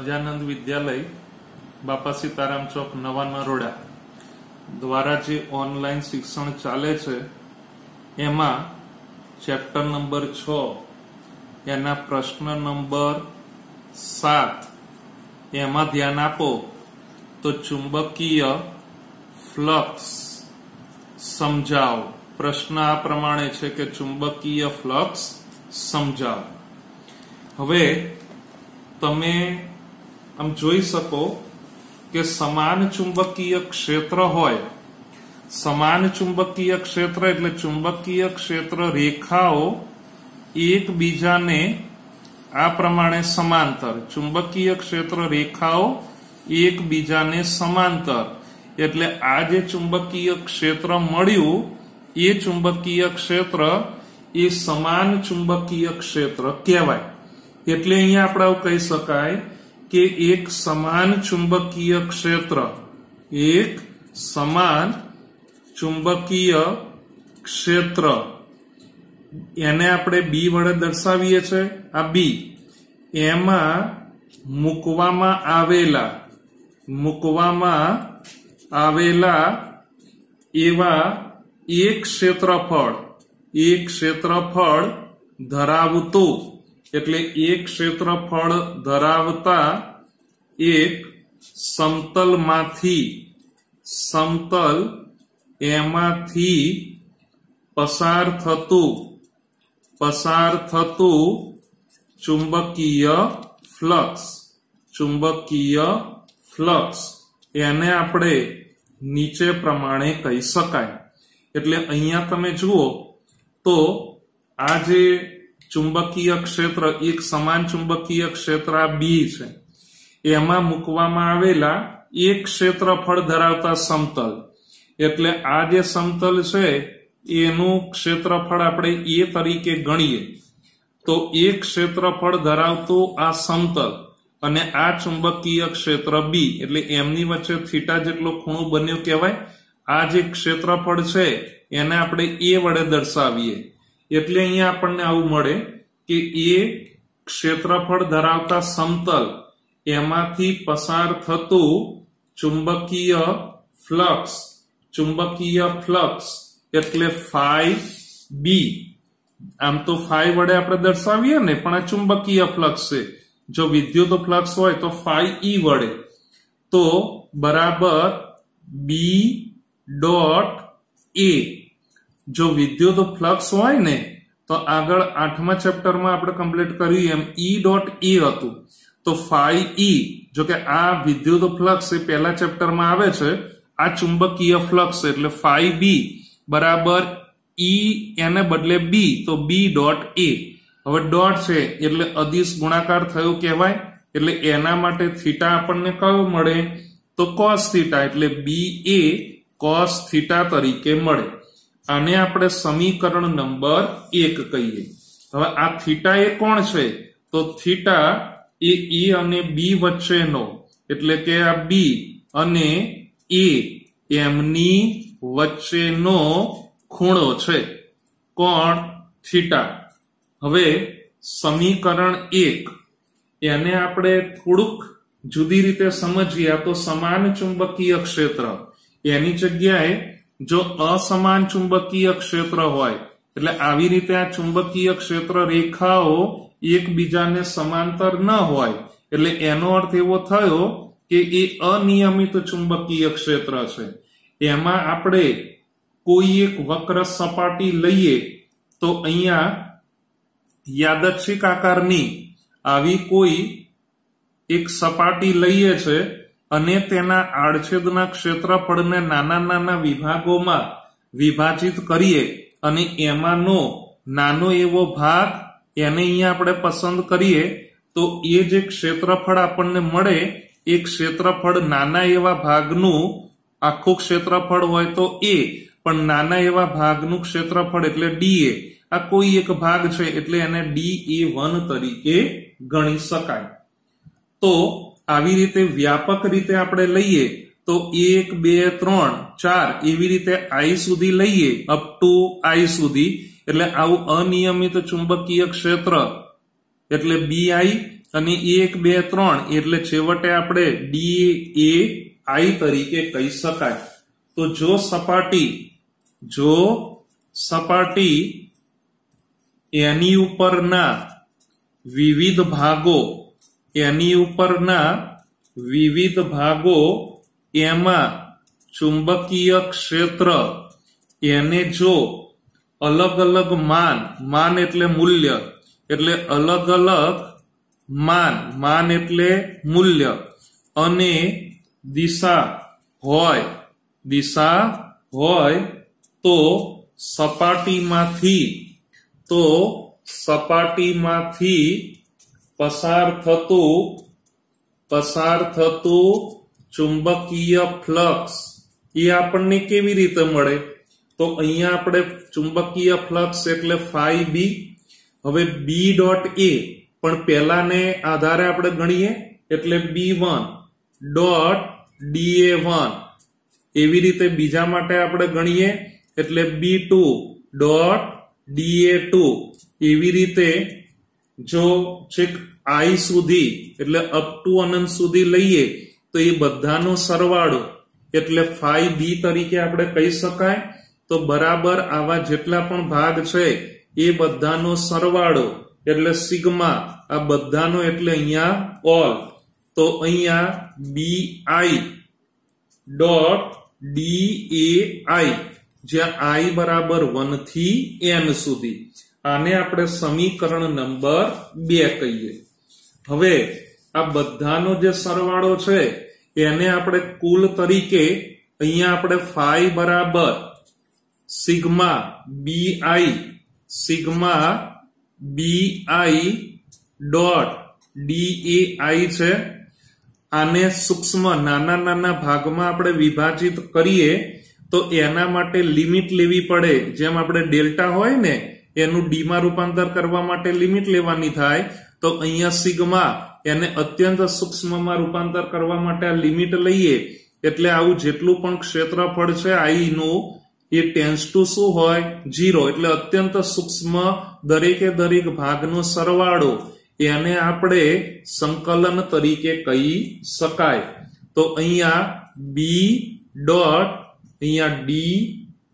સહજાનંદ વિદ્યાલય, બાપા સીતારામ ચોક, નવા નરોડા દ્વારા જે ઓનલાઈન શિક્ષણ ચાલે છે, એમાં ચેપ્ટર નંબર છ, એના પ્રશ્ન નંબર સાત, એમાં ધ્યાન આપો, તો ચુંબકીય ફ્લક્સ સમજાવો. પ્રશ્ન આ પ્રમાણે છે કે ચુંબકીય ફ્લક્સ સમજાવો. હવે તમે આમ જોઈ શકો કે સમાન ચુંબકીય ક્ષેત્ર હોય. સમાન ચુંબકીય ક્ષેત્ર એટલે ચુંબકીય ક્ષેત્ર રેખાઓ એકબીજાને આ પ્રમાણે સમાંતર. ચુંબકીય ક્ષેત્ર રેખાઓ એકબીજાને સમાંતર. એટલે આ જે ચુંબકીય ક્ષેત્ર મળ્યું, એ ચુંબકીય ક્ષેત્ર એ સમાન ચુંબકીય ક્ષેત્ર કહેવાય. એટલે અહીંયા આપણે કહી શકાય કે એક સમાન ચુંબકીય ક્ષેત્ર. એક સમાન ચુંબકીય ક્ષેત્ર. એને આપણે બી વડે દર્શાવીએ છે આ બી એમાં મૂકવામાં આવેલા મૂકવામાં આવેલા એવા એક ક્ષેત્રફળ એક ક્ષેત્રફળ ધરાવતું એટલે એક ક્ષેત્રફળ ધરાવતા એક સમતલમાંથી સમતલ એમાંથી પસાર થતું પસાર થતું ચુંબકીય ફ્લક્સ ચુંબકીય ફ્લક્સ. એને આપણે નીચે પ્રમાણે કહી શકાય. એટલે અહીંયા તમે જુઓ તો આ જે ચુંબકીય ક્ષેત્ર એક સમાન ચુંબકીય ક્ષેત્ર બી છે. એમાં મૂકવામાં આવેલા એક ક્ષેત્રફળ ધરાવતા સમતલ. એટલે આ જે સમતલ છે, એનું ક્ષેત્રફળ આપણે એ તરીકે ગણીએ. તો એક ક્ષેત્રફળ ધરાવતું આ સમતલ અને આ ચુંબકીય ક્ષેત્ર બી એટલે એમની વચ્ચે થીટા જેટલો ખૂણો બન્યો કહેવાય, આ જે ક્ષેત્રફળ છે, એને આપણે એ વડે દર્શાવીએ. એટલે અહીંયા આપણને આવું મળે કે એ ક્ષેત્રફળ ધરાવતા સમતલ એમાંથી પસાર થતું ચુંબકીય ફ્લક્સ ચુંબકીય ફ્લક્સ એટલે ફાઈ બી. આમ તો ફાઈ વડે આપણે દર્શાવીએ ને, પણ આ ચુંબકીય ફ્લક્સ છે. જો વિદ્યુત ફ્લક્સ હોય તો ફાઈ ઈ વડે. તો બરાબર બી ડોટ એ. જો વિદ્યુત ફ્લક્સ હોય ને, તો આગળ આઠમા ચેપ્ટરમાં આપણે કમ્પ્લીટ કર્યું એમ ઈ ડોટ એ હતું. તો ફાઈ ઈ જો કે આ વિદ્યુત ફ્લક્સ એ પહેલા ચેપ્ટરમાં આવે છે, આ ચુંબકીય ફ્લક્સ એટલે ફાઈ બી બરાબર ઈ એને બદલે બી તો બી ડોટ એ હવે ડોટ છે, એટલે અદિશ ગુણાકાર થયું કહેવાય, એટલે એના માટે થીટા આપણને કયો મળે? તો કોસ થીટા એટલે બી એ કોસ થીટા તરીકે મળે. આને આપણે સમીકરણ નંબર એક કહીએ. હવે આ થીટા એ કોણ છે? તો થીટા એ ઈ અને બી વચ્ચેનો, એટલે કે આ બી અને એ એમની વચ્ચેનો ખૂણો છે. કોણ? થીટા. હવે સમીકરણ એક. એને આપણે થોડુંક જુદી રીતે સમજીએ. તો સમાન ચુંબકીય ક્ષેત્ર. એની જગ્યાએ જો અસમાન ચુંબકીય ક્ષેત્ર હોય, એટલે આવી રીતે આ ચુંબકીય ક્ષેત્ર રેખાઓ એકબીજાને સમાંતર ન હોય, એટલે એનો અર્થ એવો થયો કે એ અનિયમિત ચુંબકીય ક્ષેત્ર છે. એમાં આપણે કોઈ એક વક્ર સપાટી લઈએ, તો અહીંયા યાદચ્છિક આકારની આવી કોઈ એક સપાટી લઈએ છે અને તેના આડછેદના ક્ષેત્રફળને નાના નાના વિભાગોમાં વિભાજિત કરીએ અને એમાંનો નાનો એવો ભાગ એને અહીંયા આપણે પસંદ કરીએ, તો એ જે ક્ષેત્રફળ આપણને મળે, એ ક્ષેત્રફળ નાના એવા ભાગનું, આખું ક્ષેત્રફળ હોય તો એ, પણ નાના એવા ભાગનું ક્ષેત્રફળ એટલે ડી એ. આ કોઈ એક ભાગ છે એટલે એને ડી એ વન તરીકે ગણી શકાય. તો આવી રીતે વ્યાપક રીતે આપણે લઈએ તો એક, બે, ત્રણ, ચાર એવી રીતે આઈ સુધી લઈએ અપ ટુ આઈ સુધી. એટલે આવું અનિયમિત ચુંબકીય ક્ષેત્ર. એટલે બી આઈ અને એક, બે, ત્રણ. એટલે છેવટે આપણે ડી એ આઈ તરીકે કહી શકાય. તો જો સપાટી જો સપાટી એની ઉપરના વિવિધ ભાગો એની ઉપરના વિવિધ ભાગો એમાં ચુંબકીય ક્ષેત્ર, એને જો અલગ અલગ માન માન એટલે મૂલ્ય, એટલે અલગ અલગ માન માન એટલે મૂલ્ય, અને દિશા હોય દિશા હોય તો સપાટીમાંથી તો સપાટીમાંથી પસાર થતું પસાર થતું ચુંબકીય ફ્લક્સ, એ આપણને કેવી રીતે મળે? તો અહીંયા આપણે ચુંબકીય ફ્લક્સ એટલે ફાઈ બી. હવે બી ડોટ એ, પણ પહેલાને આધારે આપણે ગણીએ, એટલે B one dot D A one. એવી રીતે બીજા માટે આપણે ગણીએ, એટલે B two dot D A two. એવી રીતે જો છેક આઈ સુધી, એટલે અપ ટુ અનંત સુધી લઈએ, તો એ બધાનો સરવાળો, એટલે ફાઈ બી તરીકે આપણે કહી શકાય, તો બરાબર આવા જેટલા પણ ભાગ છે, એ બધાનો સરવાળો, એટલે સિગ્મા, આ બધાનો એટલે અહીંયા ઓલ તો અહીંયા બી આઈ ડોટ ડી એ આઈ, જ્યાં આઈ બરાબર વનથી એન સુધી. આને આપણે સમીકરણ નંબર બે કહીએ. હવે આ બધાનો જે સરવાળો છે, એને આપણે કુલ તરીકે અહીંયા આપણે ફાઈ બરાબર sigma B I, sigma B I dot D A I છે. આને સૂક્ષ્મ નાના નાના ભાગમાં આપણે વિભાજિત કરીએ તો એના માટે લિમિટ લેવી પડે. જેમ આપણે ડેલ્ટા હોય ને, એનું ડીમાં રૂપાંતર કરવા માટે લિમિટ લેવાની થાય. તો અહીંયા સિગ્મા એને અત્યંત સૂક્ષ્મમાં રૂપાંતર કરવા માટે આ લિમિટ લઈએ. એટલે આવું જેટલું પણ ક્ષેત્રફળ છે આઈનું એ ટેન્સ ટુ શું હોય? જીરો એટલે અત્યંત સૂક્ષ્મ દરેકે દરેક ભાગનો સરવાળો. એને આપણે સંકલન તરીકે કહી શકાય. તો અહીંયા બી ડોટ અહીંયા ડી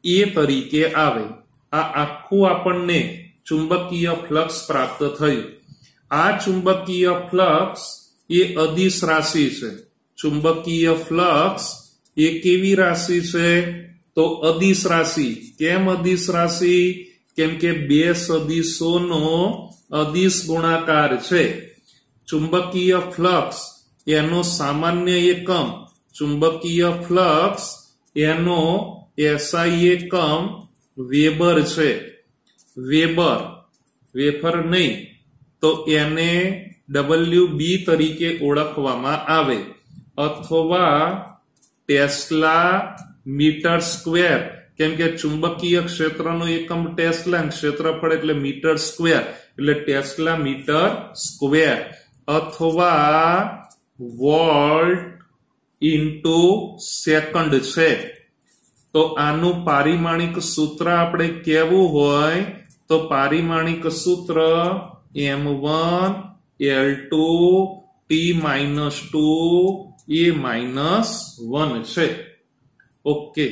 એ તરીકે આવે. આ આખું આપણને ચુંબકીય ફ્લક્સ પ્રાપ્ત થયું. આ ચુંબકીય ફ્લક્સ એ અદિશ રાશિ છે. ચુંબકીય ફ્લક્સ એ કેવી રાશિ છે? તો અદિશ રાશિ. કેમ અદિશ રાશિ? કેમ કે બે સદિશોનો અદિશ ગુણાકાર છે. ચુંબકીય ફ્લક્સ એનો સામાન્ય એકમ. ચુંબકીય ફ્લક્સ એનો એસઆઈ એકમ વેબર છે. વેબર, વેફર નહીં. તો એને ડબલ્યુ બી તરીકે ઓળખવામાં આવે. અથવા ટેસ્લા મીટર સ્ક્વેર કેમ કે ચુંબકીય ક્ષેત્રનું એકમ ટેસ્લા ક્ષેત્રફળ એટલે મીટર સ્ક્વેર એટલે ટેસ્લા મીટર સ્ક્વેર અથવા વોલ્ટ ઇન્ટુ સેકન્ડ છે. તો આનું પારિમાણિક સૂત્ર આપણે કેવું હોય તો પારિમાણિક સૂત્ર M one L two T minus two A minus one છે ઓકે